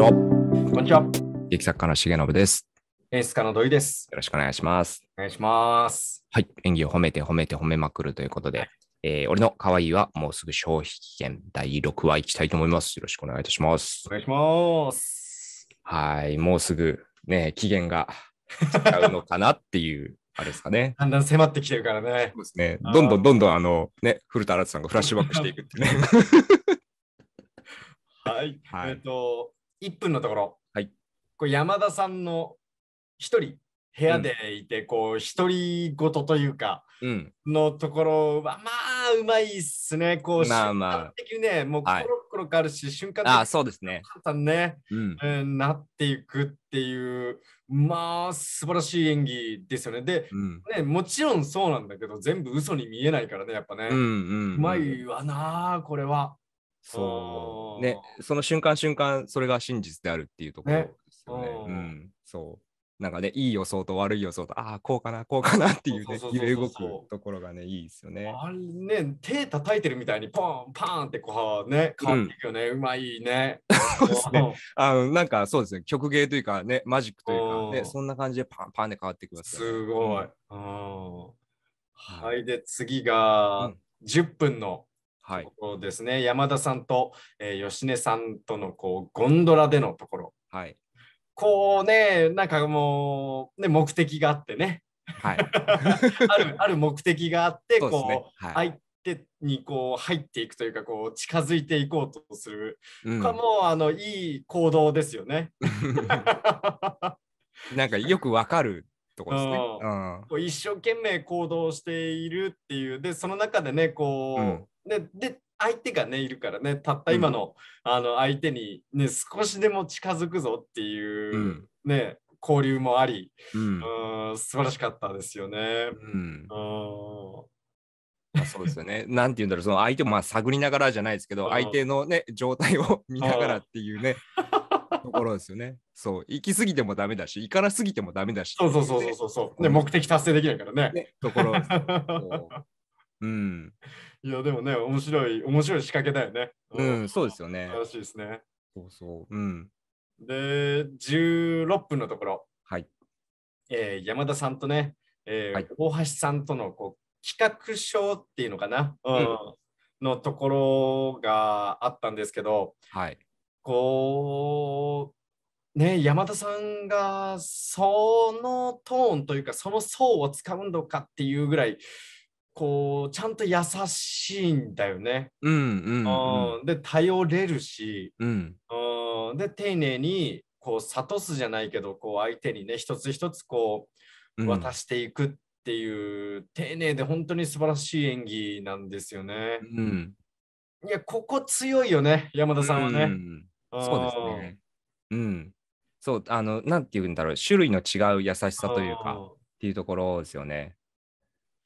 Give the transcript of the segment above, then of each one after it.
ちは。こんにちは。劇作家の重信です。演出家の土井です。よろしくお願いします。お願いします。はい。演技を褒めて褒めて褒めまくるということで、えー俺の可愛いはもうすぐ消費期限第6話いきたいと思います。よろしくお願いいたしますお。願いします。はい。もうすぐね、期限が来ちゃうのかなっていう、あれですかね。だんだん迫ってきてるからね。そうですね。どんどんどんどんあの、ね、古田新太さんがフラッシュバックしていくってね。はい。はいえっ、と、1分のところ。はい。これ山田さんの一人部屋でいて、こう、一人ごとというか、うん。のところは、まあ、うまいっすね。こう、瞬間的にね、もうコはいロコロ変わるし、瞬間的ああ、にそうですね。簡単ね。うん。えーなっていくっていう、まあ、素晴らしい演技ですよね。で、うん。ね、もちろんそうなんだけど、全部嘘に見えないからね、やっぱね。うんうん。うまいわなあ、これは。そう。ね、その瞬間瞬間、それが真実であるっていうところですよね。ねうんうん、そう。なんかね、いい予想と悪い予想と、ああ、こうかな、こうかなっていうね揺れ動くところがね、いいですよね。あれね、手叩いてるみたいにポンパーンってこうね、変わっていくよね。うまいね。そうですね。あのなんかそうですね、曲芸というかね、マジックというかうね、んそんな感じでパンパンで変わっていくんですごい。うんうんははい、で、次うがん10分のはいと。ころですね。山田さんと、えー吉根さんとのこうゴンドラでのところ。はい。こうね、なんかもう、ね、目的があってね。はい。あるある目的があって、そうねこう、はい。相手にこう入っていくというか、こう近づいていこうとする。うんこれはもうあのいい行動ですよね。なんかよくわかるところですね。ううん。こう一生懸命行動しているっていう、で、その中でね、こう、でで相手がね、いるからね、たった今の,、あの相手に、ね、少しでも近づくぞっていう、うんね、交流もあり、うんうん、素晴らしかったですよね。うんあ、そうですよね。なんて言うんだろう、その相手もまあ探りながらじゃないですけど、うん相手のね、状態を見ながらっていうね、ところですよね。そう、行き過ぎてもダメだし、行かなすぎてもダメだし。そうそうそうそうそうそう、ね。目的達成できないからね。ね、ところ ううん、いや、でもね、面白い、面白い仕掛けだよね。うん、そうですよね素晴。らしいですね。そうそう。うん。で、16分のところ、はい。えー山田さんとね、えーはい大橋さんとのこう企画書っていうのかな、うんうんのところがあったんですけど、はい。こう、ね、山田さんがそのトーンというか、その層を使うのかっていうぐらい、こう、ちゃんと優しいんだよね。うん、うん、うん。うんで、頼れるし、うん、うんで、丁寧に、こう、諭すじゃないけど、こう、相手にね、一つ一つ、こう、うん渡していくっていう、丁寧で本当に素晴らしい演技なんですよね。うん。いや、ここ強いよね、山田さんはね。うんそうですね。うん。そう、あの、なんて言うんだろう、種類の違う優しさというか、んっていうところですよね。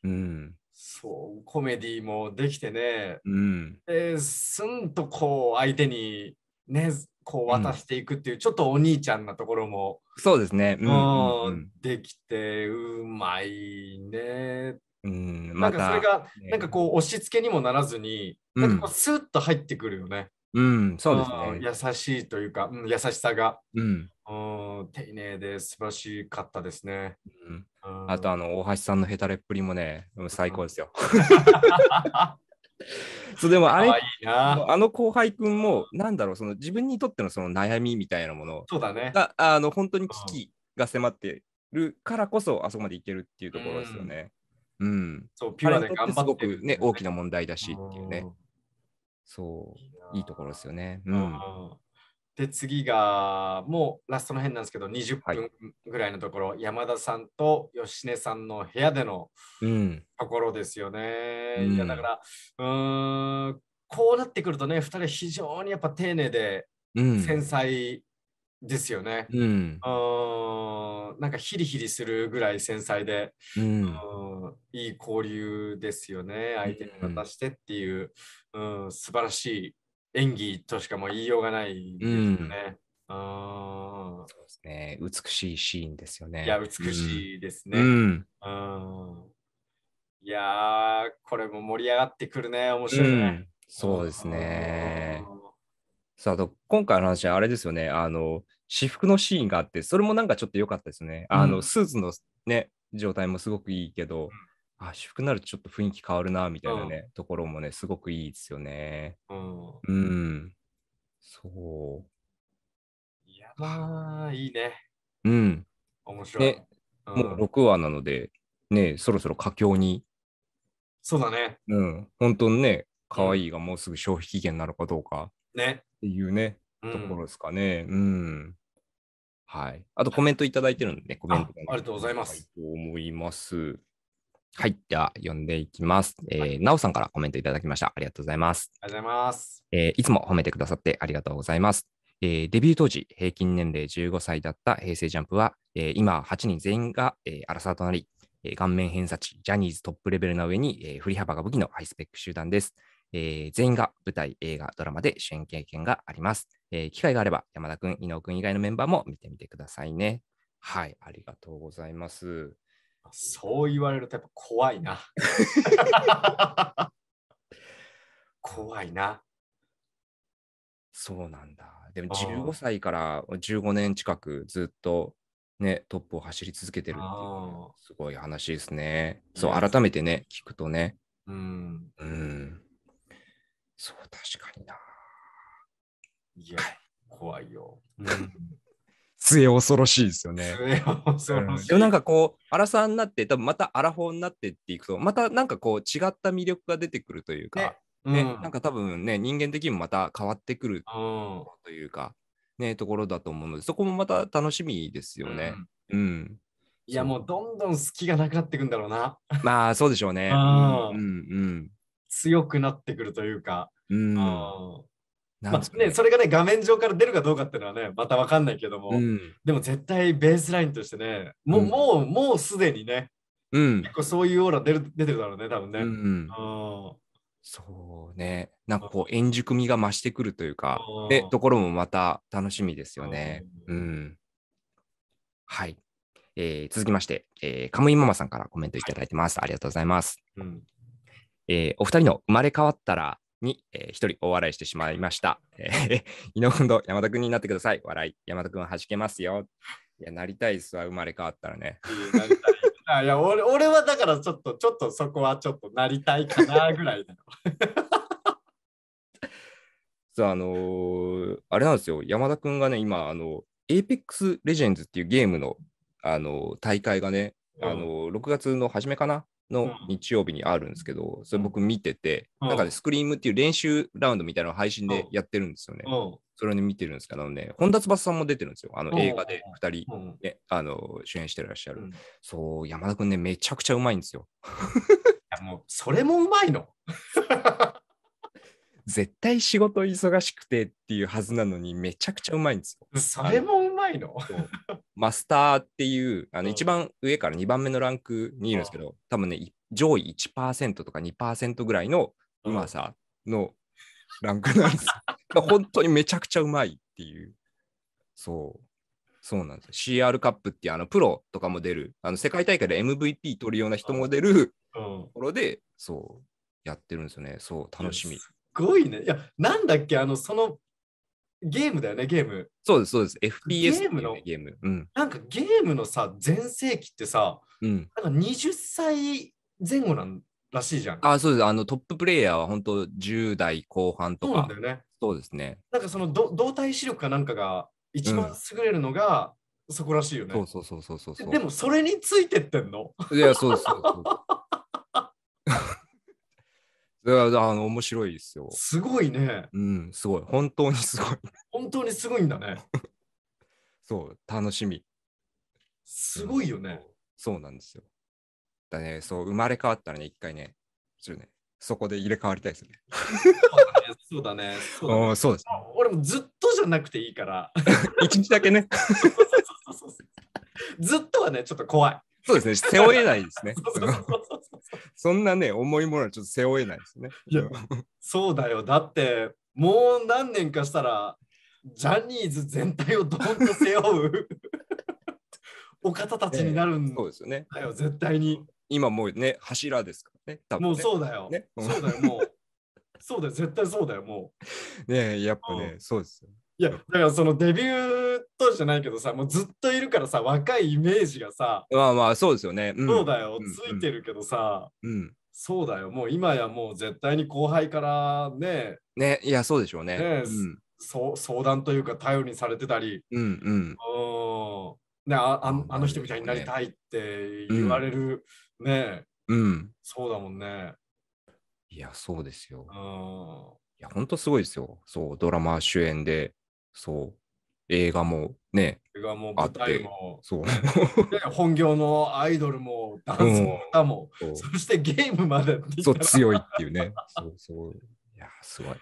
うん。そう、コメディもできてね、うん。で、すんとこう、相手にね、こう渡していくっていう、ちょっとお兄ちゃんなところも、そうですね。うんうんうんできて、うまいね。うん。うん、なまたんかそれ、が、ねなんかこう、押し付けにもならずに、うんなんかこう、スッと入ってくるよね。うん、そうですうんね。優しいというか、うん優しさが、うん。うん、丁寧で素晴らしかったですね。うんうんあと、あの、大橋さんのヘタレっぷりもね、うん最高ですよ。そう、でもあれ。あの後輩くんも、なんだろう、その自分にとってのその悩みみたいなものそうだね。が、あの、本当に危機が迫ってるからこそ、あそこまでいけるっていうところですよね。うん。そう、ピュアで頑張ってすごくね、大きな問題だしっていうねん。そう、いいところですよね。う。うんんで、次が、もうラストの辺なんですけど、20はい分ぐらいのところ、山田さんと吉根さんの部屋でのうん。ところですよね。うんいや、だから、うーん、こうなってくるとね、2人非常にやっぱ丁寧でうん。繊細ですよね。うん。うーん、なんかヒリヒリするぐらい繊細で、うん。うんいい交流ですよね。相手に渡してっていう、うん、素晴らしい演技としかもう言いようがないですよね。うんそうですね。美しいシーンですよね。いや、美しいですね。うん。うん。うんいやー、これも盛り上がってくるね。面白いね。そうですね。さあ、あと今回の話はあれですよね。あの、私服のシーンがあって、それもなんかちょっと良かったですね。あの、うんスーツのね、状態もすごくいいけど、あ、私服になるとちょっと雰囲気変わるな、みたいなね、ところもね、すごくいいですよね。うん。うん。そいや、まあ、いいね。う。うん。面白い。ねうんもう6話なので、ね、そろそろ佳境に、そうだね。うん、本当にね、可愛いがもうすぐ消費期限なのかどうかね。っていうね、うんところですかね。うん。はい。あとコメントいただいてるんでね、コメントあありがとうございますはいと思います。はい。では、読んでいきます。えーなおさんからコメントいただきました。ありがとうございます。ありがとうございます。えーいつも褒めてくださってありがとうございます。えーデビュー当時、平均年齢15歳だった平成ジャンプは、えー今、8人全員が、えーアラサーとなり、えー顔面偏差値、ジャニーズトップレベルな上に、えー振り幅が武器のハイスペック集団です。えー全員が舞台、映画、ドラマで主演経験があります。えー機会があれば、山田君、伊野尾君以外のメンバーも見てみてくださいね。はい、ありがとうございます。そう言われるとやっぱ怖いな。怖いな。そうなんだ。でもあー15歳から15年近くずっとね、トップを走り続けてるっていうすごい話ですね。そう、改めてね、聞くとね。うん。うん。そう、確かにな。いや、怖いよ。うん。末恐ろしいですよね。それはでもなんかこう、アラサーになって、多分またアラフォーになってっていくと、またなんかこう、違った魅力が出てくるというか、ね、うん、なんか多分ね、人間的にもまた変わってくるうん、というか、ね、ところだと思うので、そこもまた楽しみですよね。うん。いや、もうどんどん好きがなくなっていくんだろうな。まあ、そうでしょうね。あーうんうん強くなってくるというか。うん。まあね、それがね、画面上から出るかどうかっていうのはね、またわかんないけども、うん。でも絶対ベースラインとしてね、もう、うんもう、もうすでにね、うん。結構そういうオーラ出る出てるだろうね、多分ね。ううんん。そうね。なんかこう、円熟味が増してくるというかうん、で、ところもまた楽しみですよね。ううんん。はい。えー続きまして、えー、カムイママさんからコメントいただいてます。ありがとうございます。うんえーお二人の生まれ変わったらに、えー一人お笑いしてしまいました。えー、井上君と山田君になってください。笑い。山田君は弾けますよ。いや、なりたいっすわ、生まれ変わったらね。あいや俺、俺はだからちょっと、ちょっとそこはちょっとなりたいかなぐらいだよ。さあ、あのーあれなんですよ。山田君がね、今、あの、Apex Legends っていうゲームの、あの大会がね、うんあの6月の初めかなのうん日曜日にあるんですけど、それ僕見てて、うんなんかね、スクリームっていう練習ラウンドみたいなのを配信でうんやってるんですよね。うんそれをね見てるんですけどね、本田翼さんも出てるんですよ。あのうん映画で2人、うんね、あの主演してらっしゃる。そう、山田君ね、めちゃくちゃうまいんですよ。やもうそれもうまいの。絶対仕事忙しくてっていうはずなのに、めちゃくちゃうまいんですよ。それもうまいの？マスターっていう、あのうん一番上から2番目のランクにいるんですけど、多分ね、い上位1%とか2%ぐらいのうまさのランクなんです 本当にめちゃくちゃうまいっていう。そう。そうなんですよ。CR カップっていうあのプロとかも出る、あの世界大会で MVP 取るような人も出るうんところで、そう、やってるんですよね。そう、楽しみ。すごいね。いや、なんだっけ、あの、そのゲームだよね、ゲーム。そうです、そうです。FPS ゲームのゲーム。うん。なんかゲームのさ、全盛期ってさ、うん。なんか20歳前後なんらしいじゃん。あ、そうです。あのトッププレイヤーは本当10代後半とかそうなんだ。よね。そうですね。なんかそのど動体視力かなんかが一番優れるのがそこらしいよね。そうそうそうそうそうそう。でもそれについてってんの？いや、そうそうです。いやあの面白いですよ。すごいね。うん、すごい。本当にすごい。本当にすごいんだね。そう、楽しみ。すごいよね。そうなんですよ。だね、そう、生まれ変わったらね、一回ね、ちょっとね、そこで入れ替わりたいですね。そうだね。そうだねそうです。俺もずっとじゃなくていいから。一日だけね。そうそうそうそうずっとはね、ちょっと怖い。そうですね、背負えないですね。そうそうそうそう そんなね、重いものはちょっと背負えないですね。いやそうだよ。だって、もう何年かしたら、ジャニーズ全体をどんと背負う お方たちになるんそうですよね。だよ、絶対に。今もうね、柱ですからね。多分ねもうそうだよ。ねそうだよ、もう。そうだよ、絶対そうだよ、もう。ねやっぱね、うそうですよ。いや、だからそのデビュー当時じゃないけどさ、もうずっといるからさ、若いイメージがさ、まあまあ、そうですよね。んそうだよ、うんついてるけどさ、うん。そうだよ、もう今やもう絶対に後輩からね、ね、いや、そうでしょうね。ねうん。そう相談というか頼りにされてたり、うんうん。うんね、ああうんあの人みたいになりたいって言われる、ね、うん。そうだもんね。いや、そうですよ。うんいや、本当すごいですよ。そう、ドラマ主演で、そう、映画もね、それがもう舞あって台も、そう。ね本業のアイドルも、ダンスも歌も、そうそしてゲームまでそう、強いっていうね。そうそう。いや、すごい。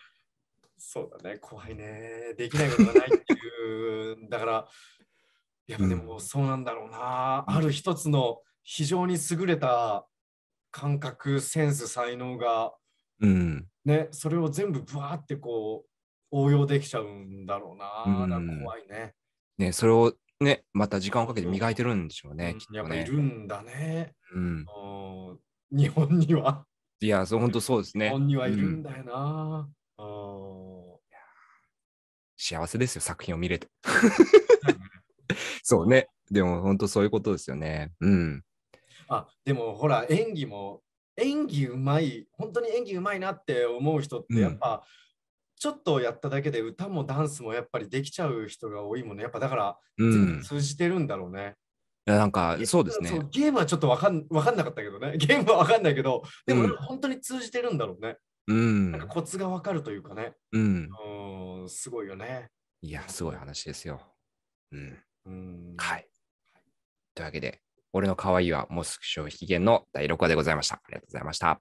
そうだね、怖いね。できないことがないっていう。だから、やっぱでもそうなんだろうな。ある一つの非常に優れた感覚、センス、才能が、うん。ね、それを全部ブワーってこう、応用できちゃうんだろうな。うん怖いね。ね、それをね、また時間をかけて磨いてるんでしょうね、うんねやっぱい。るんだね。うん。うん日本には、いや、そう、本当そうですね。日本にはいるうんんだよな。うん幸せですよ、作品を見れて。そうね。でも、本当そういうことですよね。うん。あでもほら演技も演技うまい本当に演技うまいなって思う人ってやっぱ、ちょっとやっただけで歌もダンスもやっぱりできちゃう人が多いもんねやっぱだから通じてるんだろうね、や、なんか、そうですね。ゲームはちょっとわかんわかんなかったけどね ゲームはわかんないけどでもうん本当に通じてるんだろうね、うんなんか。コツがわかるというかねうん。うんすごいよねいや、すごい話ですよ。うん。うんはい。というわけで、俺の可愛いはモスク消費期限の第6話でございました。ありがとうございました。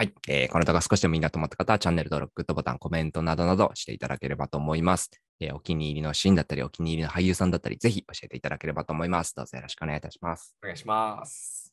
はい、えーこの動画少しでもいいなと思った方は、チャンネル登録、グッドボタン、コメントなどなどしていただければと思います。えーお気に入りのシーンだったり、お気に入りの俳優さんだったり、ぜひ教えていただければと思います。どうぞよろしくお願いいたします。お願いします